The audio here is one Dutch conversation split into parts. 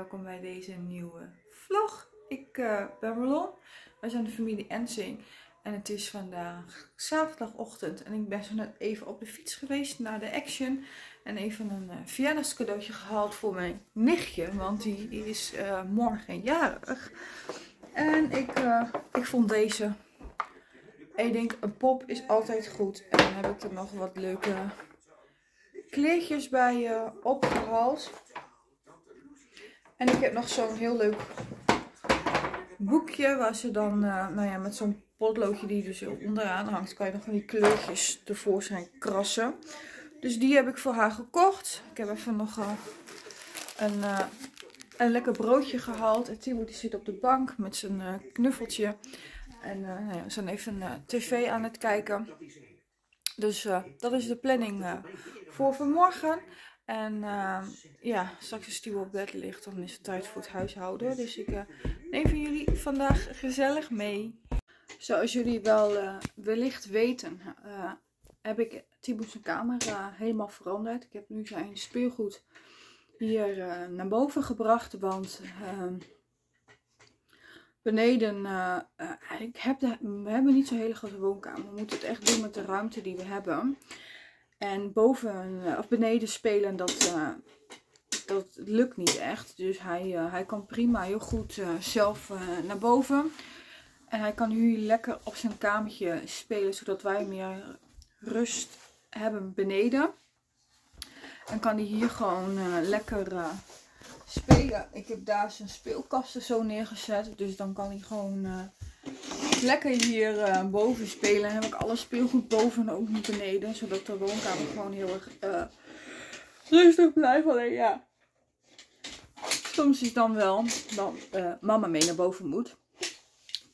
welkom bij deze nieuwe vlog. Ik uh, ben Marlon, wij zijn de familie Ensing en het is vandaag zaterdagochtend en ik ben zo net even op de fiets geweest naar de Action en even een uh, verjaardagscadeautje gehaald voor mijn nichtje, want die is uh, morgen jarig. En ik, ik vond deze, ik denk een pop is altijd goed en dan heb ik er nog wat leuke kleertjes bij opgehaald. En ik heb nog zo'n heel leuk boekje waar ze dan, uh, nou ja, met zo'n potloodje die dus onderaan hangt, kan je nog van die kleurtjes tevoorschijn krassen. Dus die heb ik voor haar gekocht. Ik heb even nog uh, een, uh, een lekker broodje gehaald. En die zit op de bank met zijn knuffeltje. En nou ja, we zijn even tv aan het kijken. Dus dat is de planning voor vanmorgen. En uh, ja, straks als Timo op bed ligt, dan is het tijd voor het huishouden. Dus ik uh, neem van jullie vandaag gezellig mee. Zoals jullie wel uh, wellicht weten, heb ik Timo's kamer helemaal veranderd. Ik heb nu zijn speelgoed hier naar boven gebracht, want ehm, beneden, ik heb we hebben niet zo'n hele grote woonkamer. We moeten het echt doen met de ruimte die we hebben. En boven eh, of beneden spelen, dat, uh, dat lukt niet echt. Dus hij, uh, hij kan prima heel goed zelf naar boven. En hij kan nu lekker op zijn kamertje spelen, zodat wij meer rust hebben beneden. En kan hij hier gewoon lekker spelen. Ik heb daar zijn speelkasten zo neergezet. Dus dan kan hij gewoon lekker hier uh, boven spelen. heb ik alle speelgoed boven en ook niet beneden. Zodat de woonkamer gewoon heel erg uh, rustig blijft. Alleen ja, soms is dan wel dat uh, mama mee naar boven moet.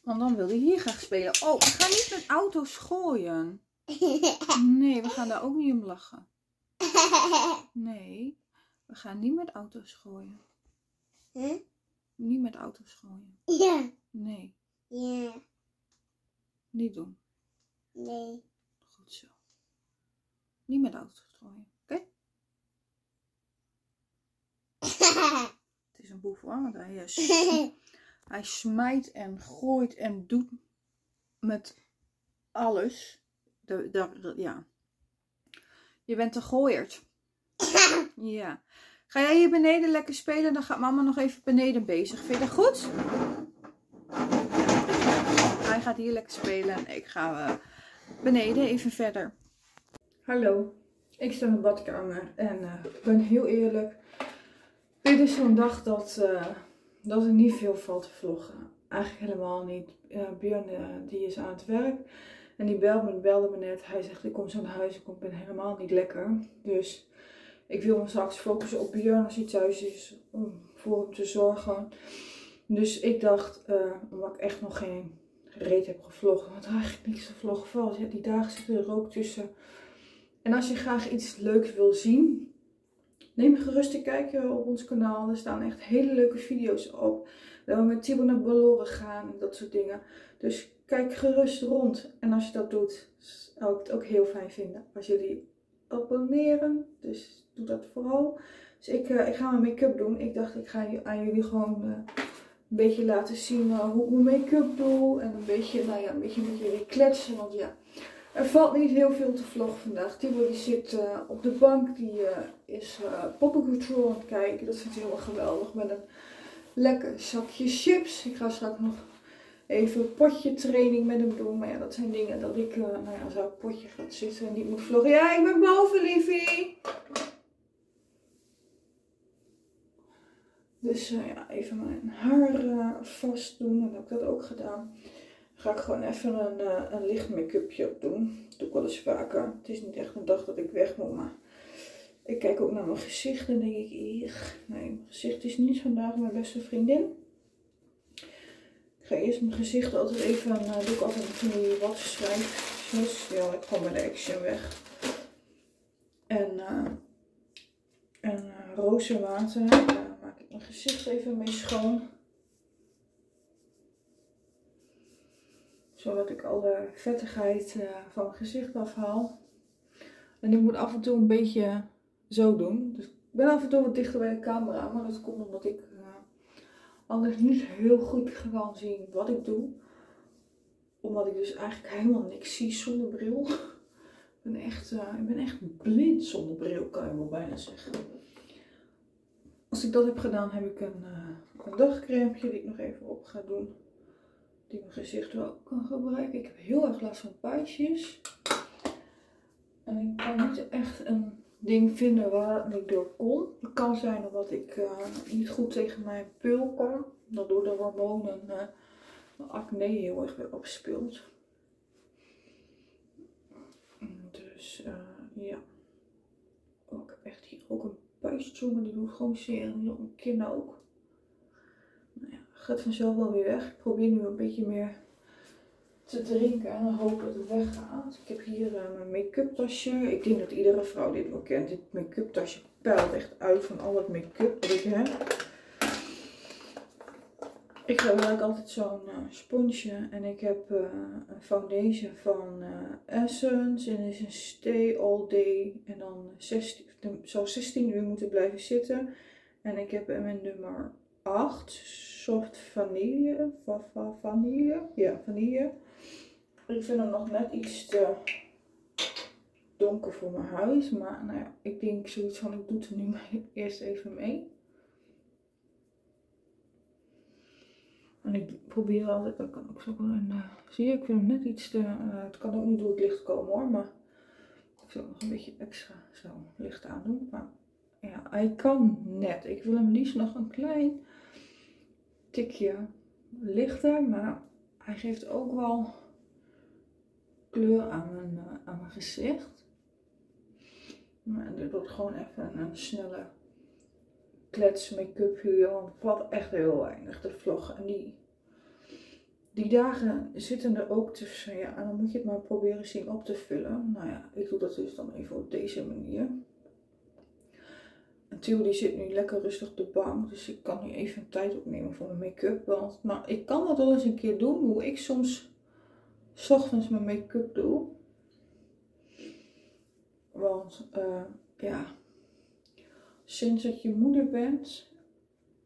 Want dan wil hij hier graag spelen. Oh, we gaan niet met auto's gooien. Nee, we gaan daar ook niet om lachen. Nee, we gaan niet met auto's gooien. Huh? Niet met auto's gooien. Ja. Nee. Ja. Niet doen. Nee. Goed zo. Niet met auto's gooien. Oké? Het is een boef hoor, want hij, is, hij smijt en gooit en doet met alles. De, de, ja. Je bent een gooierd. ja. Ga jij hier beneden lekker spelen? Dan gaat mama nog even beneden bezig. Vind je dat goed? Hij gaat hier lekker spelen en ik ga uh, beneden even verder. Hallo, ik sta in de badkamer en uh, ik ben heel eerlijk. Dit is zo'n dag dat, uh, dat er niet veel valt te vloggen. Eigenlijk helemaal niet. Björn die is aan het werk en die belde me, belde me net. Hij zegt ik kom zo naar huis, ik ben helemaal niet lekker. Dus ik wil me straks focussen op Björn als hij thuis is om voor hem te zorgen. Dus ik dacht, omdat ik echt nog geen reet heb gevlogd. Want eigenlijk niks te vloggen valt. Ja, die dagen zitten er ook tussen. En als je graag iets leuks wil zien, neem gerust een kijkje op ons kanaal. Er staan echt hele leuke video's op. Dat we met Tibo naar Balloren gaan en dat soort dingen. Dus kijk gerust rond. En als je dat doet, zou ik het ook heel fijn vinden als jullie abonneren. Dus doe dat vooral. Dus ik, uh, ik ga mijn make-up doen. Ik dacht, ik ga aan jullie gewoon... Uh, een beetje laten zien uh, hoe ik mijn make-up doe. En een beetje, nou ja, een beetje met jullie kletsen. Want ja, er valt niet heel veel te vloggen vandaag. Tibo die zit uh, op de bank. Die uh, is uh, aan het kijken. Dat vindt hij helemaal geweldig. Met een lekker zakje chips. Ik ga straks nog even potje training met hem doen. Maar ja, dat zijn dingen dat ik, nou ja, ik potje gaat zitten en niet moet vloggen. Ja, ik ben boven, liefie. Dus uh, ja, even mijn haar uh, vast doen. En dan heb ik dat ook gedaan. Dan ga ik gewoon even een, uh, een licht make-upje op doen. Doe ik wel eens vaker. Het is niet echt een dag dat ik weg moet. Maar ik kijk ook naar mijn gezicht. En denk ik. Nee, mijn gezicht is niet vandaag mijn beste vriendin. Ik ga eerst mijn gezicht altijd even, doe ik altijd van die wattenschrijfjes. Ja, ik kom met action weg. En, en rozenwater. Mijn gezicht even mee schoon. Zodat ik alle vettigheid uh, van mijn gezicht afhaal. En ik moet af en toe een beetje zo doen. Dus ik ben af en toe wat dichter bij de camera. Maar dat komt omdat ik altijd niet heel goed kan zien wat ik doe. Omdat ik dus eigenlijk helemaal niks zie zonder bril. Ik ben echt, uh, ik ben echt blind zonder bril, kan je wel bijna zeggen. Als ik dat heb gedaan, heb ik een, uh, die ik nog even op ga doen. Die mijn gezicht wel kan gebruiken. Ik heb heel erg last van puistjes. En ik kan niet echt een ding vinden waar ik door kom. Het kan zijn omdat ik uh, niet goed tegen mijn pul kan. Dat door de hormonen uh, mijn acne heel erg weer opspeelt. Dus uh, ja. Heb echt hier ook een maar die doet gewoon zeer. En op mijn kin ook. Nou ja, gaat vanzelf wel weer weg. Ik probeer nu een beetje meer te drinken en dan hoop dat het weggaat. Ik heb hier uh, mijn make-up tasje. Ik denk dat iedere vrouw dit wel kent. Dit make-up tasje pijlt echt uit van al het make-up dat ik heb. Ik gebruik altijd zo'n uh, sponsje en ik heb uh, een foundation van Essence en is een Stay All Day en dan 16, zou 16 uur moeten blijven zitten. En ik heb mijn nummer 8, soft vanille, va, va, vanille, ja vanille. Ik vind hem nog net iets te donker voor mijn huis. Maar nou ja, ik denk zoiets van ik doe het er nu eerst even mee. En ik probeer altijd, dat kan ook zo een, uh, zie je, ik vind hem net iets te, uh, het kan ook niet door het licht komen hoor, maar ik zal nog een beetje extra zo licht aan doen. Maar ja, hij kan net. Ik wil hem liefst nog een klein tikje lichter, maar hij geeft ook wel kleur aan mijn, uh, aan mijn gezicht. En dit wordt gewoon even een snelle klets make-up hier, want het valt echt heel weinig te vloggen. En die, die dagen zitten er ook tussen, ja, en dan moet je het maar proberen zien op te vullen. Nou ja, ik doe dat dus dan even op deze manier. En Theo die zit nu lekker rustig op de bank, dus ik kan nu even tijd opnemen voor mijn make-up. Want nou, ik kan dat wel eens een keer doen, hoe ik soms s ochtends mijn make-up doe. Want uh, ja, sinds dat je moeder bent,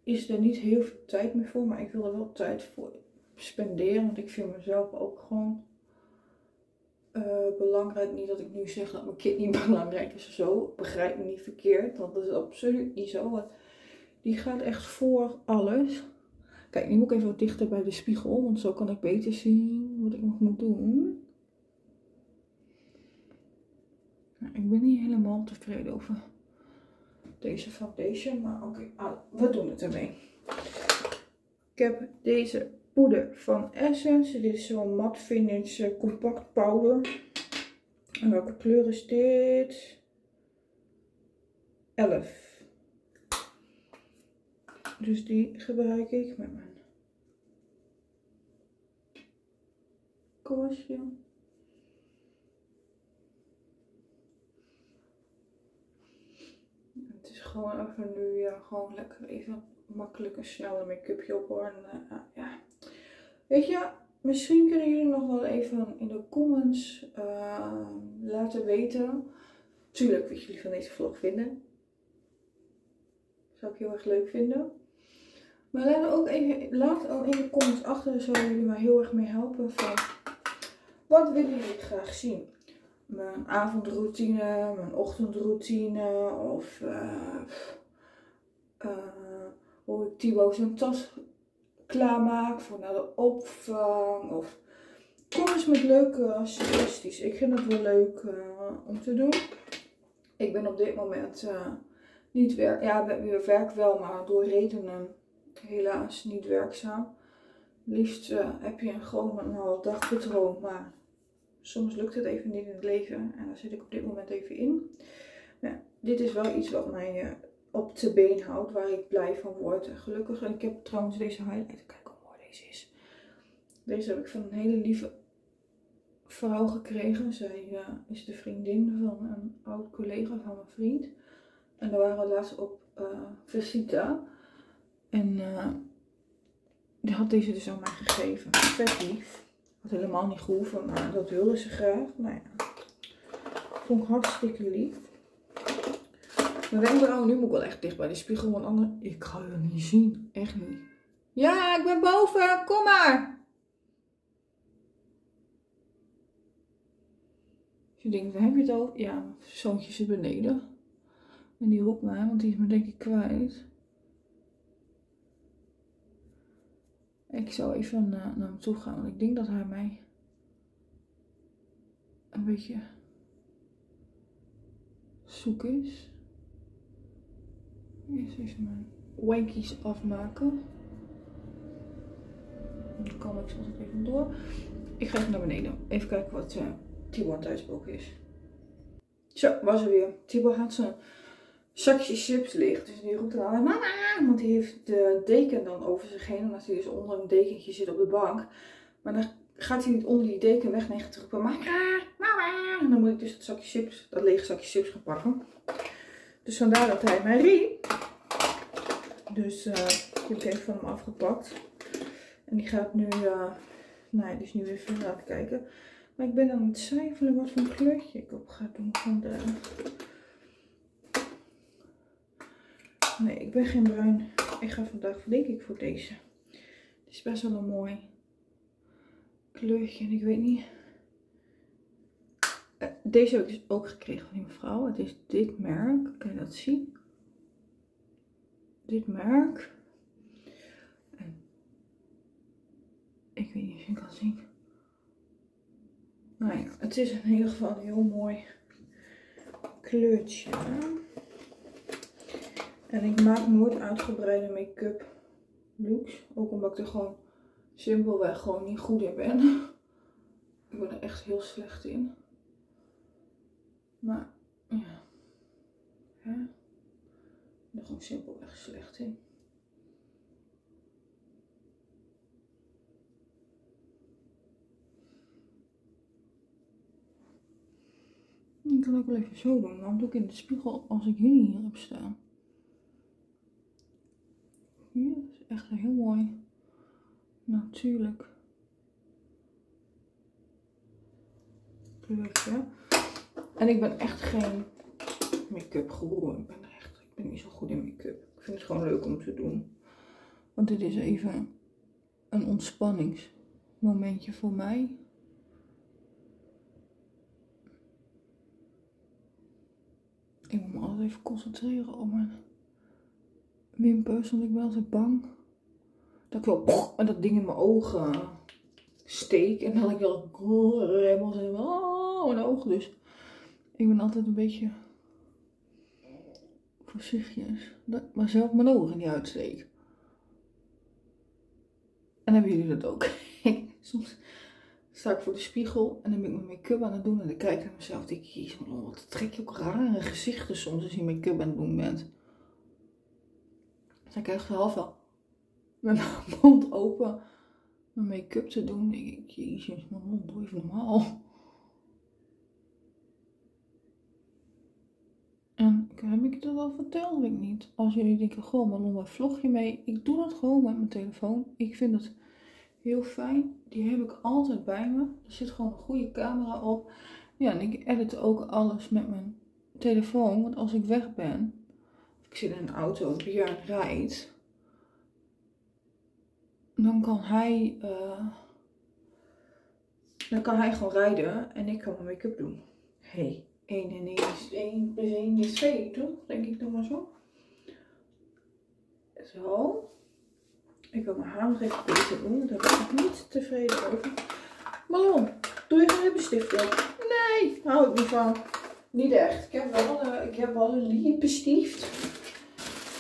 is er niet heel veel tijd meer voor. Maar ik wil er wel tijd voor spenderen. Want ik vind mezelf ook gewoon uh, belangrijk. Niet dat ik nu zeg dat mijn kind niet belangrijk is of zo. Begrijp me niet verkeerd. Want dat is absoluut niet zo. Die gaat echt voor alles. Kijk, nu moet ik even wat dichter bij de spiegel. Want zo kan ik beter zien wat ik nog moet doen. Nou, ik ben niet helemaal tevreden over deze foundation. Maar oké, okay, we doen het ermee. Ik heb deze poeder van Essence. Dit is zo'n mat finish eh, compact powder. En welke kleur is dit? 11. Dus die gebruik ik met mijn korstje. Het is gewoon even nu ja, gewoon lekker even makkelijk en snel een make-upje op hoor. En, uh, ja. Weet je, misschien kunnen jullie nog wel even in de comments uh, laten weten. Tuurlijk wat jullie van deze vlog vinden. Zou ik heel erg leuk vinden. Maar laat ook even, laat ook in de comments achter, zouden jullie mij heel erg mee helpen. Van wat willen jullie graag zien? Mijn avondroutine, mijn ochtendroutine of uh, uh, hoe ik Thibaut zijn tas klaarmaak voor naar de opvang. Of kom eens met leuke suggesties. Ik vind het wel leuk uh, om te doen. Ik ben op dit moment niet werk, ja, we werk wel, maar door redenen helaas niet werkzaam. Liefst heb je gewoon een dagpatroon, maar soms lukt het even niet in het leven. En daar zit ik op dit moment even in. Ja, dit is wel iets wat mij uh, op de been houdt, waar ik blij van word. Gelukkig, en ik heb trouwens deze highlighter, kijk hoe mooi deze is. Deze heb ik van een hele lieve vrouw gekregen. Zij uh, is de vriendin van een oud collega van mijn vriend. En daar waren we laatst op visita. En uh, die had deze dus aan mij gegeven. Vet lief. Had helemaal niet gehoeven, maar dat wilde ze graag. Nou ja, vond ik hartstikke lief. Mijn wenkbrauwen, nu moet ik wel echt dicht bij de spiegel, want anders, ik ga het niet zien. Echt niet. Ja, ik ben boven. Kom maar. Je denkt, waar heb je het al? Ja, mijn zoontje zit beneden. En die roept mij, want die is me denk ik kwijt. Ik zou even naar, naar hem toe gaan, want ik denk dat hij mij een beetje zoek is. Eerst even mijn wankies afmaken. Dan kan ik ik even door. Ik ga even naar beneden. Even kijken wat Tibor aan het is. Zo, was er weer. Tibor had zijn zakje chips liggen. Dus die roept dan al, mama, want die heeft de deken dan over zich heen. Omdat hij dus onder een dekentje zit op de bank. Maar dan gaat hij niet onder die deken weg. Nee, gaat terug mama, mama. En dan moet ik dus dat zakje chips, dat lege zakje chips gaan pakken. Dus vandaar dat hij mij riep. Dus uh, heb ik even van hem afgepakt. En die gaat nu, uh, nou ja, die nu weer verder kijken. Maar ik ben aan het twijfelen wat voor kleurtje ik op ga doen vandaag. Nee, ik ben geen bruin. Ik ga vandaag denk ik voor deze. Het is best wel een mooi kleurtje. En ik weet niet. Eh, deze heb ik dus ook gekregen van die mevrouw. Het is dit merk. Kan je dat zien? Dit merk. En ik weet niet of je kan zien. Nou ja, het is in ieder geval een heel mooi kleurtje. En ik maak nooit uitgebreide make-up looks. Ook omdat ik er gewoon simpelweg gewoon niet goed in ben. Ik ben er echt heel slecht in. Maar ja. ja. Ik ben er gewoon simpelweg slecht in. Ik kan ook wel even zo doen. Dan doe ik in de spiegel als ik jullie hier heb staan. Hier is echt heel mooi natuurlijk kleurtje. En ik ben echt geen make-up guru. Ik ben echt, ik ben niet zo goed in make-up. Ik vind het gewoon leuk om te doen. Want dit is even een ontspanningsmomentje voor mij. Ik moet me altijd even concentreren op mijn wimpers, want ik ben altijd bang dat ik wel en dat ding in mijn ogen steek. En had ik wel remmels en oh, mijn ogen. Dus ik ben altijd een beetje voorzichtig. Dat maar zelf mijn ogen niet uitsteek. En hebben jullie dat ook? Soms sta ik voor de spiegel en dan ben ik mijn make-up aan het doen. En dan kijk ik naar mezelf en denk ik, jezus, wat trek je ook rare gezichten soms als je make-up aan het doen bent. Dan krijg je half wel met mijn mond open mijn make-up te doen. denk ik, jezus, mijn mond, doe even normaal. En heb ik het al verteld? Weet ik niet. Als jullie denken, goh, Malon, waar vlog je mee? Ik doe dat gewoon met mijn telefoon. Ik vind het heel fijn. Die heb ik altijd bij me. Er zit gewoon een goede camera op. Ja, en ik edit ook alles met mijn telefoon. Want als ik weg ben, of ik zit in een auto, Björn rijdt, dan kan hij, uh, dan kan hij gewoon rijden en ik kan mijn make-up doen. hey, 1 en 1 is 1 plus 1 is 2, toch? Denk ik dan maar zo. Zo. Ik wil mijn haar nog even beter doen, daar ben ik niet tevreden over. Malon, doe je geen lippenstift op? Nee, hou ik niet van. Niet echt. Ik heb wel een, ik heb wel een lippenstift.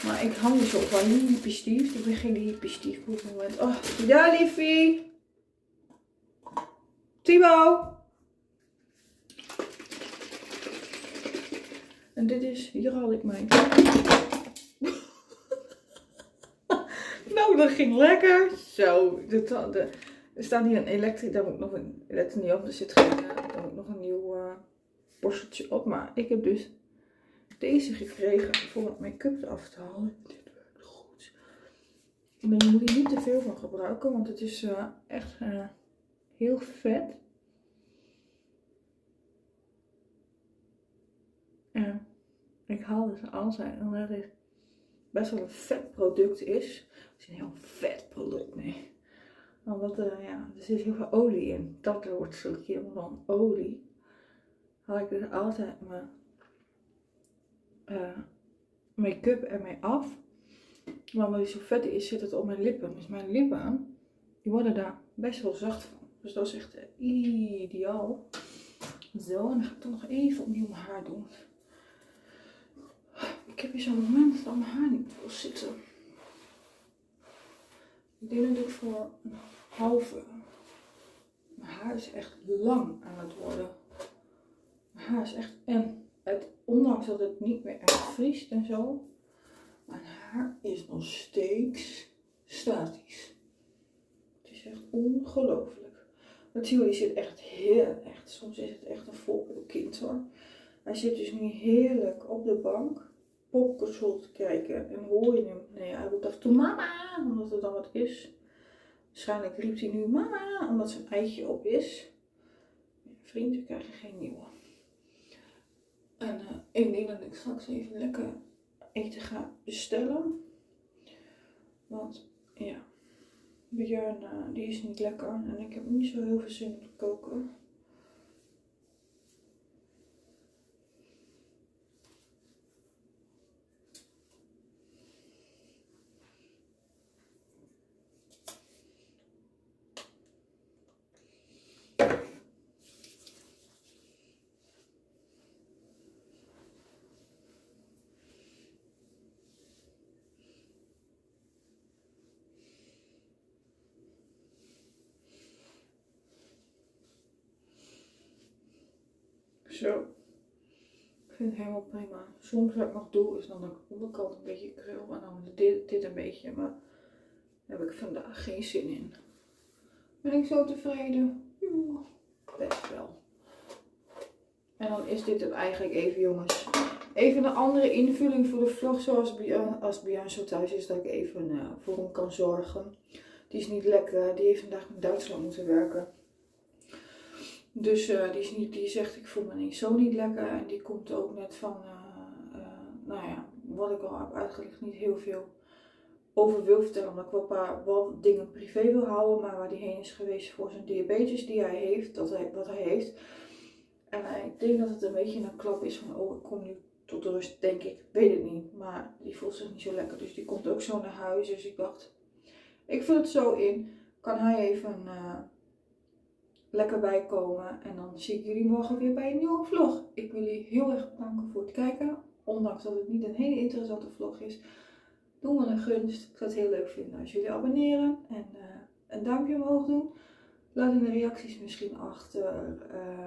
Maar ik hang dus op van lippenstift. Ik ben geen op het moment. Oh, ja liefie. Timo. En dit is, hier haal ik mijn. nou, dat ging lekker. Zo, de, de, er staat hier een elektrisch, daar moet ik nog een, let niet op, er zit geen, uh, daar moet nog een nieuw uh, borsteltje op. Maar ik heb dus deze gekregen voor het make-up af te halen. Dit werkt goed. Maar je moet hier niet te veel van gebruiken, want het is uh, echt uh, heel vet. En ik haal dus altijd omdat het best wel een vet product is. Het is een heel vet product uh, ja, er zit heel veel olie in. Dat wordt zo'n keer dan olie. Haal ik er altijd mijn uh, make-up ermee af. Maar het zo vet is, zit het op mijn lippen. Dus mijn lippen, die worden daar best wel zacht van. Dus dat is echt ideaal. Zo, en dan ga ik toch nog even opnieuw mijn haar doen. Ik heb hier zo'n moment dat mijn haar niet wil zitten. Ik denk dat ik voor een halve. Mijn haar is echt lang aan het worden. Mijn haar is echt. En ondanks dat het niet meer echt vriest en zo. Mijn haar is nog steeds statisch. Het is echt ongelooflijk. Natuurlijk zit echt heel echt. Soms is het echt een kind hoor. Hij zit dus nu heerlijk op de bank popcornschool te kijken. En hoor je hem. Nee, hij roept af mama, omdat er dan wat is. Waarschijnlijk riep hij nu mama, omdat zijn eitje op is. Vrienden krijgen geen nieuwe. Ik denk dat ik straks even lekker eten ga bestellen. Want ja, Björn uh, die is niet lekker en ik heb niet zo heel veel zin om te koken. Zo. Ik vind het helemaal prima. Soms wat ik nog doe is dan de onderkant een beetje krul en dan dit, dit een beetje. Maar daar heb ik vandaag geen zin in. Ben ik zo tevreden? Ja, best wel. En dan is dit het eigenlijk even jongens. Even een andere invulling voor de vlog zoals als Bian zo thuis is. Dat ik even uh, voor hem kan zorgen. Die is niet lekker. Die heeft vandaag in Duitsland moeten werken. Dus uh, die, is niet, die zegt ik voel me niet zo niet lekker. En die komt ook net van, uh, uh, nou ja, wat ik al heb uitgelegd, niet heel veel over wil vertellen. Omdat ik wel paar wel dingen privé wil houden. Maar waar die heen is geweest voor zijn diabetes die hij heeft, dat hij, wat hij heeft. En ik denk dat het een beetje een klap is van, oh ik kom nu tot rust, denk ik. Weet het niet. Maar die voelt zich niet zo lekker. Dus die komt ook zo naar huis. Dus ik dacht, ik vul het zo in. Kan hij even lekker bijkomen. En dan zie ik jullie morgen weer bij een nieuwe vlog. Ik wil jullie heel erg bedanken voor het kijken. Ondanks dat het niet een hele interessante vlog is. Doe me een gunst. Ik zou het heel leuk vinden als jullie abonneren. En uh, een duimpje omhoog doen. Laat in de reacties misschien achter uh,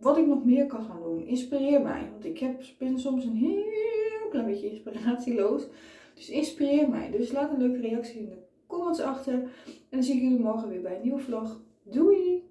wat ik nog meer kan gaan doen. Inspireer mij. Want ik heb, ben soms een heel klein beetje inspiratieloos. Dus inspireer mij. Dus laat een leuke reactie in de comments achter. En dan zie ik jullie morgen weer bij een nieuwe vlog. Doei!